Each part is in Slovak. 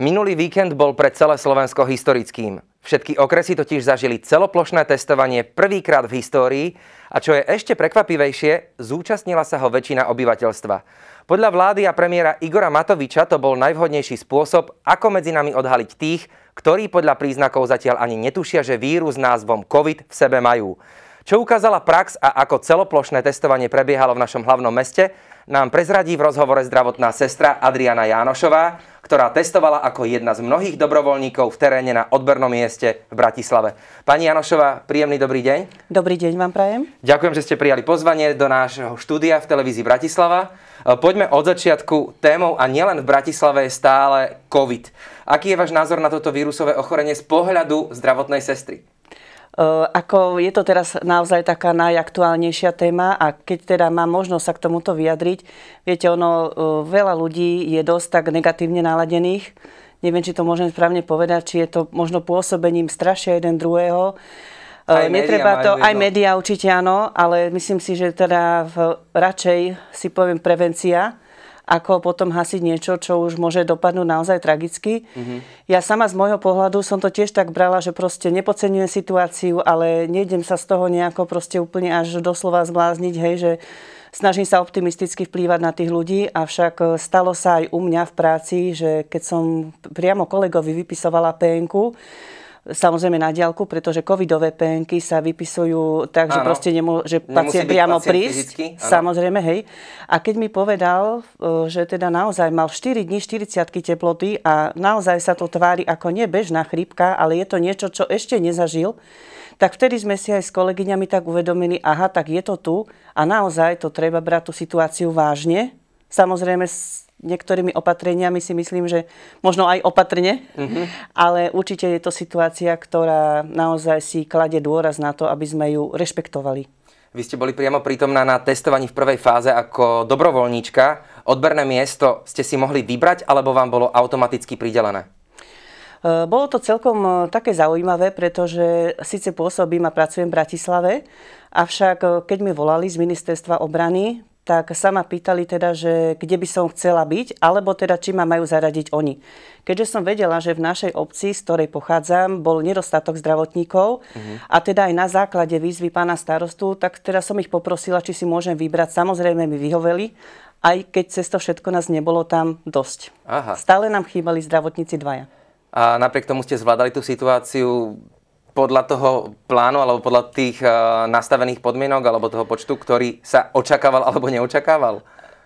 Minulý víkend bol pre celé Slovensko historickým. Všetky okresy totiž zažili celoplošné testovanie prvýkrát v histórii a čo je ešte prekvapivejšie, zúčastnila sa ho väčšina obyvateľstva. Podľa vlády a premiéra Igora Matoviča to bol najvhodnejší spôsob, ako medzi nami odhaliť tých, ktorí podľa príznakov zatiaľ ani netušia, že vírus s názvom COVID v sebe majú. Čo ukázala prax a ako celoplošné testovanie prebiehalo v našom hlavnom meste, nám prezradí v rozhovore zdravotná sestra Adriana Jánošová, ktorá testovala ako jedna z mnohých dobrovoľníkov v teréne na odbernom mieste v Bratislave. Pani Janošová, príjemný dobrý deň. Dobrý deň vám prajem. Ďakujem, že ste prijali pozvanie do nášho štúdia v televízii Bratislava. E, poďme od začiatku. Témou a nielen v Bratislave je stále COVID. Aký je váš názor na toto vírusové ochorenie z pohľadu zdravotnej sestry? Ako je to teraz naozaj taká najaktuálnejšia téma a keď teda mám možnosť sa k tomuto vyjadriť, viete, ono, veľa ľudí je dosť tak negatívne naladených. Neviem, či to môžem správne povedať, či je to možno pôsobením strašia jeden druhého. Aj Netreba to, aj médiá určite áno, ale myslím si, že teda v, radšej si poviem prevencia, ako potom hasiť niečo, čo už môže dopadnúť naozaj tragicky. Mm-hmm. Ja sama z môjho pohľadu som to tiež tak brala, že proste nepodceňujem situáciu, ale nejdem sa z toho nejako proste úplne až doslova zblázniť, hej, že snažím sa optimisticky vplývať na tých ľudí, avšak e, stalo sa aj u mňa v práci, že keď som priamo kolegovi vypisovala PNK, samozrejme na diálku, pretože covidové penky sa vypisujú tak, že proste nemôže pacient priamo pacient prísť. Fyzicky, samozrejme, hej. A keď mi povedal, e, že teda naozaj mal 4 dní 40 teploty a naozaj sa to tvári ako nebežná chrípka, ale je to niečo, čo ešte nezažil, tak vtedy sme si aj s kolegyňami tak uvedomili, aha, tak je to tu a naozaj to treba brať tú situáciu vážne. Samozrejme niektorými opatreniami si myslím, že možno aj opatrne, mm-hmm. ale určite je to situácia, ktorá naozaj si klade dôraz na to, aby sme ju rešpektovali. Vy ste boli priamo prítomná na testovaní v prvej fáze ako dobrovoľníčka. Odberné miesto ste si mohli vybrať, alebo vám bolo automaticky pridelené? E, bolo to celkom e, také zaujímavé, pretože síce pôsobím a pracujem v Bratislave, avšak e, keď mi volali z ministerstva obrany, tak sa ma pýtali teda, že kde by som chcela byť, alebo teda či ma majú zaradiť oni. Keďže som vedela, že v našej obci, z ktorej pochádzam, bol nedostatok zdravotníkov uh-huh. a teda aj na základe výzvy pána starostu, tak teda som ich poprosila, či si môžem vybrať. Samozrejme mi vyhoveli, aj keď cez to všetko nás nebolo tam dosť. Aha. Stále nám chýbali zdravotníci dvaja. A napriek tomu ste zvládali tú situáciu podľa toho plánu alebo podľa tých uh, nastavených podmienok alebo toho počtu, ktorý sa očakával alebo neočakával?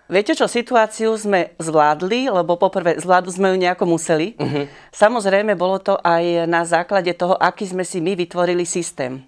Viete čo, situáciu sme zvládli, lebo poprvé zvládli sme ju nejako museli. Uh-huh. Samozrejme, bolo to aj na základe toho, aký sme si my vytvorili systém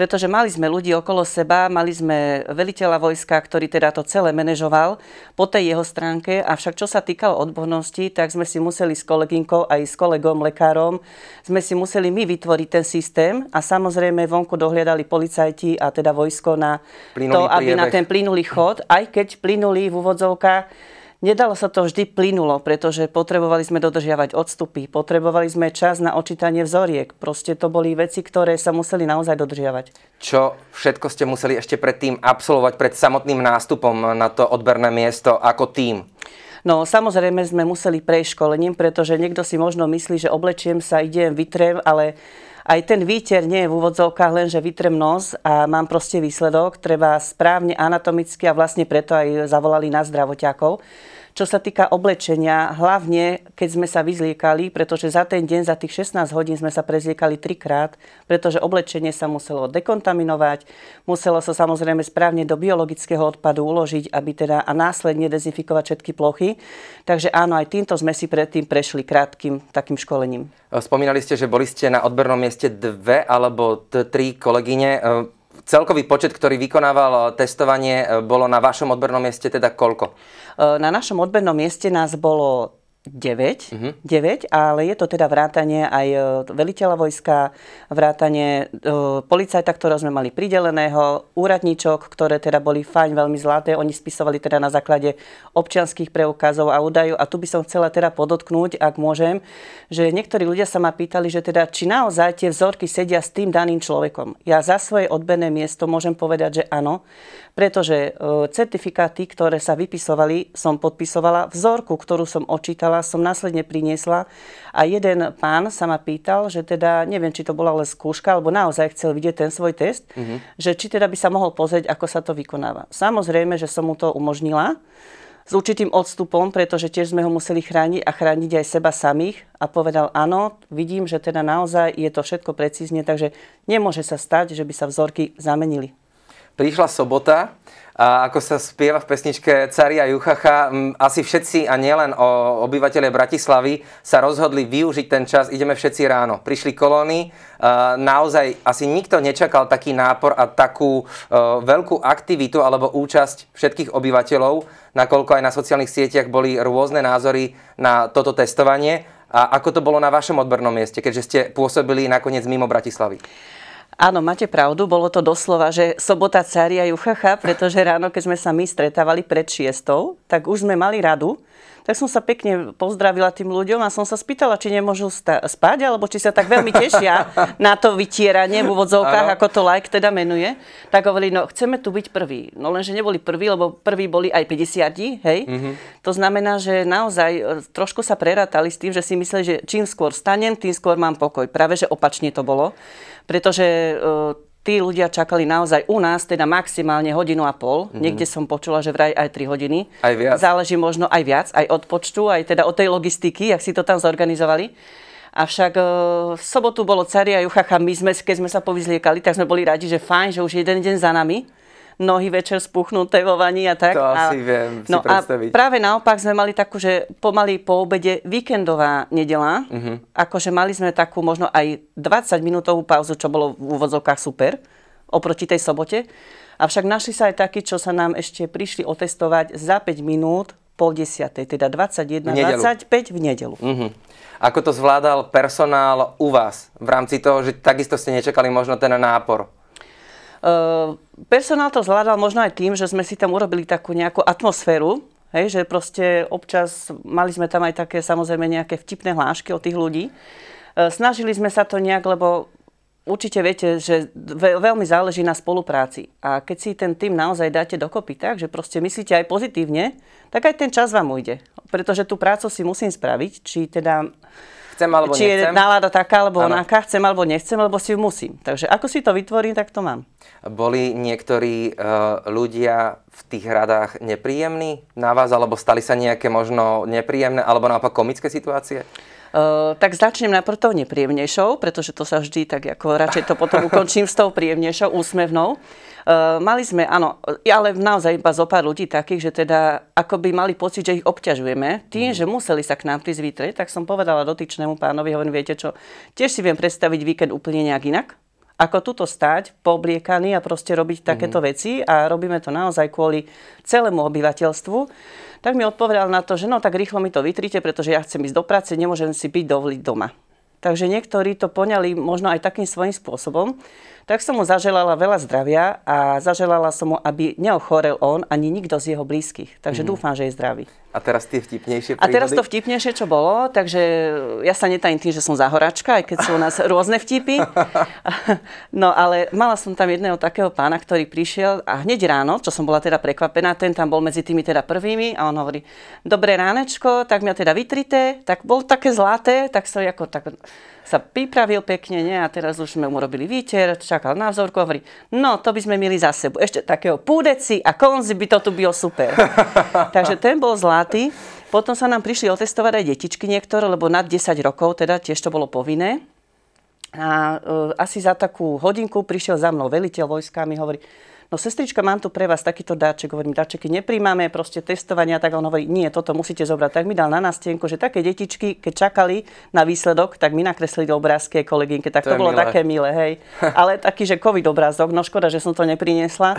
pretože mali sme ľudí okolo seba, mali sme veliteľa vojska, ktorý teda to celé manažoval po tej jeho stránke, avšak čo sa týkalo odbornosti, tak sme si museli s kolegynkou aj s kolegom lekárom, sme si museli my vytvoriť ten systém a samozrejme vonku dohliadali policajti a teda vojsko na plynulý to, aby priebeh. na ten plynulý chod, aj keď plynulý v úvodzovkách Nedalo sa to vždy plynulo, pretože potrebovali sme dodržiavať odstupy, potrebovali sme čas na očítanie vzoriek. Proste to boli veci, ktoré sa museli naozaj dodržiavať. Čo všetko ste museli ešte predtým absolvovať pred samotným nástupom na to odberné miesto ako tým? No samozrejme sme museli prejsť školením, pretože niekto si možno myslí, že oblečiem sa, idem, vytrem, ale aj ten výter nie je v úvodzovkách len, že vytrem nos a mám proste výsledok. Treba správne anatomicky a vlastne preto aj zavolali na zdravotiakov čo sa týka oblečenia, hlavne keď sme sa vyzliekali, pretože za ten deň, za tých 16 hodín sme sa prezliekali trikrát, pretože oblečenie sa muselo dekontaminovať, muselo sa samozrejme správne do biologického odpadu uložiť, aby teda a následne dezinfikovať všetky plochy. Takže áno, aj týmto sme si predtým prešli krátkým takým školením. Spomínali ste, že boli ste na odbernom mieste dve alebo tri kolegyne celkový počet, ktorý vykonával testovanie, bolo na vašom odbernom mieste teda koľko? Na našom odbernom mieste nás bolo 9, uh-huh. 9, ale je to teda vrátanie aj e, veliteľa vojska, vrátanie e, policajta, ktorého sme mali prideleného, úradníčok, ktoré teda boli fajn, veľmi zlaté. Oni spisovali teda na základe občianských preukazov a údajov. A tu by som chcela teda podotknúť, ak môžem, že niektorí ľudia sa ma pýtali, že teda či naozaj tie vzorky sedia s tým daným človekom. Ja za svoje odberné miesto môžem povedať, že áno, pretože e, certifikáty, ktoré sa vypisovali, som podpisovala vzorku, ktorú som očítala testovala, som následne priniesla a jeden pán sa ma pýtal, že teda, neviem, či to bola ale skúška, alebo naozaj chcel vidieť ten svoj test, mm-hmm. že či teda by sa mohol pozrieť, ako sa to vykonáva. Samozrejme, že som mu to umožnila s určitým odstupom, pretože tiež sme ho museli chrániť a chrániť aj seba samých a povedal, áno, vidím, že teda naozaj je to všetko precízne, takže nemôže sa stať, že by sa vzorky zamenili. Prišla sobota a ako sa spieva v pesničke Caria Juchacha, asi všetci a nielen o obyvateľe Bratislavy sa rozhodli využiť ten čas, ideme všetci ráno. Prišli kolóny, naozaj asi nikto nečakal taký nápor a takú veľkú aktivitu alebo účasť všetkých obyvateľov, nakoľko aj na sociálnych sieťach boli rôzne názory na toto testovanie. A ako to bolo na vašom odbornom mieste, keďže ste pôsobili nakoniec mimo Bratislavy? Áno, máte pravdu, bolo to doslova, že sobota cária juchacha, pretože ráno, keď sme sa my stretávali pred šiestou, tak už sme mali radu, tak som sa pekne pozdravila tým ľuďom a som sa spýtala, či nemôžu spať, alebo či sa tak veľmi tešia na to vytieranie v úvodzovkách, ako to like teda menuje. Tak hovorili, no chceme tu byť prví. No lenže neboli prví, lebo prví boli aj 50, hej. Mm-hmm. To znamená, že naozaj e, trošku sa prerátali s tým, že si mysleli, že čím skôr stanem, tým skôr mám pokoj. Práve, že opačne to bolo pretože uh, tí ľudia čakali naozaj u nás teda maximálne hodinu a pol. Mm-hmm. Niekde som počula, že vraj aj 3 hodiny. Aj viac. Záleží možno aj viac, aj od počtu, aj teda od tej logistiky, jak si to tam zorganizovali. Avšak uh, v sobotu bolo Caria Juchacha, my sme, keď sme sa povyzliekali, tak sme boli radi, že fajn, že už jeden deň za nami nohy večer spuchnuté vo vani a tak. To a, asi viem no si predstaviť. A práve naopak sme mali takú, že pomaly po obede víkendová nedela. Uh-huh. Akože mali sme takú možno aj 20 minútovú pauzu, čo bolo v úvodzovkách super oproti tej sobote. Avšak našli sa aj takí, čo sa nám ešte prišli otestovať za 5 minút pol desiatej, teda 21, 25 v nedelu. Uh-huh. Ako to zvládal personál u vás v rámci toho, že takisto ste nečakali možno ten nápor? Uh, personál to zvládal možno aj tým, že sme si tam urobili takú nejakú atmosféru, hej, že proste občas mali sme tam aj také samozrejme nejaké vtipné hlášky od tých ľudí. Uh, snažili sme sa to nejak, lebo určite viete, že veľmi záleží na spolupráci. A keď si ten tým naozaj dáte dokopy tak, že proste myslíte aj pozitívne, tak aj ten čas vám ujde. Pretože tú prácu si musím spraviť, či teda chcem alebo či nechcem. je nálada taká alebo ano. onaká, chcem alebo nechcem, lebo si ju musím. Takže ako si to vytvorím, tak to mám. Boli niektorí uh, ľudia v tých radách nepríjemní na vás, alebo stali sa nejaké možno nepríjemné, alebo naopak komické situácie? Uh, tak začnem najprv tou nepríjemnejšou, pretože to sa vždy tak ako radšej to potom ukončím s tou príjemnejšou, úsmevnou. Uh, mali sme, áno, ale naozaj iba zo pár ľudí takých, že teda ako by mali pocit, že ich obťažujeme. Tým, mm. že museli sa k nám prísť vytrieť, tak som povedala dotyčnému pánovi, hovorím, viete čo, tiež si viem predstaviť víkend úplne nejak inak ako tuto stať, poobliekaný a proste robiť takéto mm. veci a robíme to naozaj kvôli celému obyvateľstvu, tak mi odpovedal na to, že no tak rýchlo mi to vytrite, pretože ja chcem ísť do práce, nemôžem si byť dovoliť doma. Takže niektorí to poňali možno aj takým svojím spôsobom tak som mu zaželala veľa zdravia a zaželala som mu, aby neochorel on ani nikto z jeho blízkych. Takže mm. dúfam, že je zdravý. A teraz tie vtipnejšie príhody? A teraz to vtipnejšie, čo bolo, takže ja sa netajím tým, že som zahoračka, aj keď sú u nás rôzne vtipy. No ale mala som tam jedného takého pána, ktorý prišiel a hneď ráno, čo som bola teda prekvapená, ten tam bol medzi tými teda prvými a on hovorí, dobré ránečko, tak mňa teda vytrité, tak bol také zlaté, tak sa ako tak sa pripravil pekne, nie? a teraz už sme mu robili výter, čakal na vzorku, hovorí, no to by sme mieli za sebou. Ešte takého púdeci a konzi by to tu bylo super. Takže ten bol zlatý. Potom sa nám prišli otestovať aj detičky niektoré, lebo nad 10 rokov, teda tiež to bolo povinné. A uh, asi za takú hodinku prišiel za mnou veliteľ vojska a mi hovorí, no sestrička, mám tu pre vás takýto dáček, hovorím, dáčeky nepríjmame, proste testovania, tak on hovorí, nie, toto musíte zobrať. Tak mi dal na nástenku, že také detičky, keď čakali na výsledok, tak mi nakreslili obrázky kolegynke, tak to, to bolo milé. také milé, hej. Ale taký, že covid obrázok, no škoda, že som to nepriniesla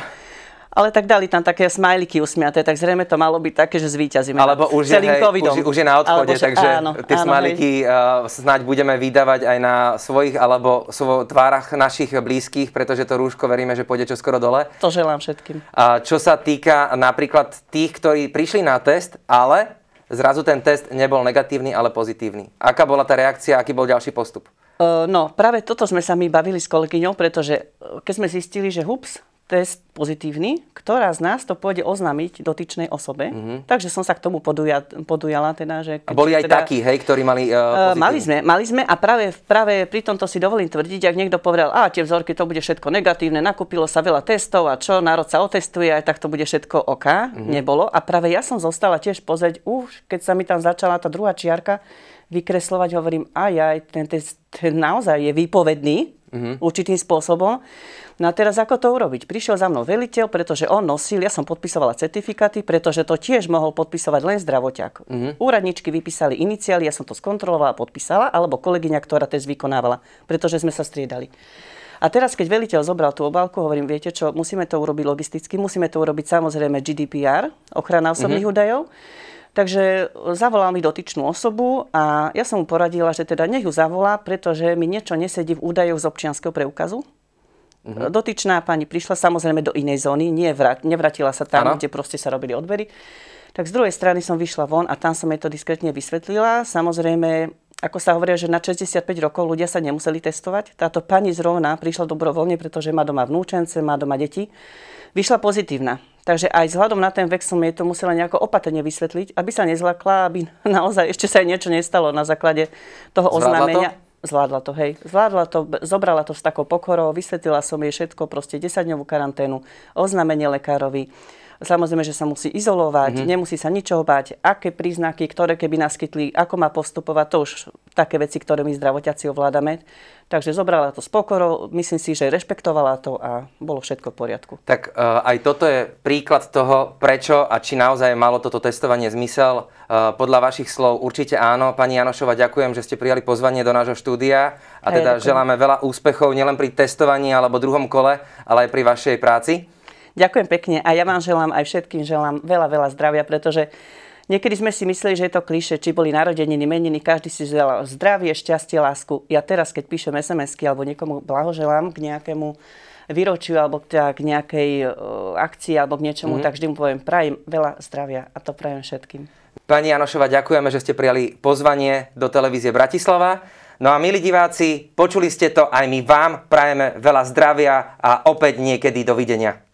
ale tak dali tam také smajliky usmiaté, tak zrejme to malo byť také, že zvíťazíme Alebo už je, hej, už, už je na odchode, že, takže áno, tie áno, smajliky uh, snáď budeme vydávať aj na svojich alebo svo, tvárach našich blízkych, pretože to rúško veríme, že pôjde čoskoro dole. To želám všetkým. A čo sa týka napríklad tých, ktorí prišli na test, ale zrazu ten test nebol negatívny, ale pozitívny. Aká bola tá reakcia, aký bol ďalší postup? Uh, no, práve toto sme sa my bavili s kolegyňou, pretože keď sme zistili, že hups, test pozitívny, ktorá z nás to pôjde oznámiť dotyčnej osobe. Mm-hmm. Takže som sa k tomu poduja, podujala. Teda, že a boli aj teda, takí, hej, ktorí mali uh, Mali sme, mali sme a práve, práve pri tomto si dovolím tvrdiť, ak niekto povedal, a tie vzorky, to bude všetko negatívne, nakúpilo sa veľa testov a čo, národ sa otestuje, aj tak to bude všetko OK. Mm-hmm. Nebolo. A práve ja som zostala tiež pozrieť, už keď sa mi tam začala tá druhá čiarka vykreslovať, hovorím, aj, aj, ten test ten naozaj je výpovedný, mm-hmm. určitým spôsobom. No a teraz ako to urobiť? Prišiel za mnou veliteľ, pretože on nosil, ja som podpisovala certifikáty, pretože to tiež mohol podpisovať len zdravoťák. Mm-hmm. Úradničky vypísali iniciály, ja som to skontrolovala a podpísala, alebo kolegyňa, ktorá test vykonávala, pretože sme sa striedali. A teraz, keď veliteľ zobral tú obálku, hovorím, viete čo, musíme to urobiť logisticky, musíme to urobiť samozrejme GDPR, ochrana osobných mm-hmm. údajov. Takže zavolal mi dotyčnú osobu a ja som mu poradila, že teda nech ju zavolá, pretože mi niečo nesedí v údajoch z občianského preukazu. Uh-huh. Dotyčná pani prišla samozrejme do inej zóny, nie vrat, nevratila sa tam, ano. kde proste sa robili odbery. Tak z druhej strany som vyšla von a tam som jej to diskrétne vysvetlila. Samozrejme, ako sa hovorí, že na 65 rokov ľudia sa nemuseli testovať. Táto pani zrovna prišla dobrovoľne, pretože má doma vnúčence, má doma deti. Vyšla pozitívna. Takže aj vzhľadom na ten vek som jej to musela nejako opatrne vysvetliť, aby sa nezlakla, aby naozaj ešte sa jej niečo nestalo na základe toho Zvládla oznámenia. To? Zvládla to, hej. Zvládla to, zobrala to s takou pokorou, vysvetlila som jej všetko, proste 10-dňovú karanténu, oznámenie lekárovi. Samozrejme, že sa musí izolovať, mm-hmm. nemusí sa ničoho báť, aké príznaky, ktoré keby naskytli, ako má postupovať, to už také veci, ktoré my zdravotiaci ovládame. Takže zobrala to s pokorou, myslím si, že rešpektovala to a bolo všetko v poriadku. Tak uh, aj toto je príklad toho, prečo a či naozaj malo toto testovanie zmysel. Uh, podľa vašich slov určite áno. Pani Janošova, ďakujem, že ste prijali pozvanie do nášho štúdia a teda ďakujem. želáme veľa úspechov nielen pri testovaní alebo druhom kole, ale aj pri vašej práci. Ďakujem pekne a ja vám želám aj všetkým želám veľa, veľa zdravia, pretože Niekedy sme si mysleli, že je to kliše, či boli narodeniny, meniny, každý si želal zdravie, šťastie, lásku. Ja teraz, keď píšem SMS-ky alebo niekomu blahoželám k nejakému výročiu alebo k nejakej uh, akcii alebo k niečomu, mm-hmm. tak vždy mu poviem, prajem veľa zdravia a to prajem všetkým. Pani Janošova, ďakujeme, že ste prijali pozvanie do televízie Bratislava. No a milí diváci, počuli ste to, aj my vám prajeme veľa zdravia a opäť niekedy dovidenia.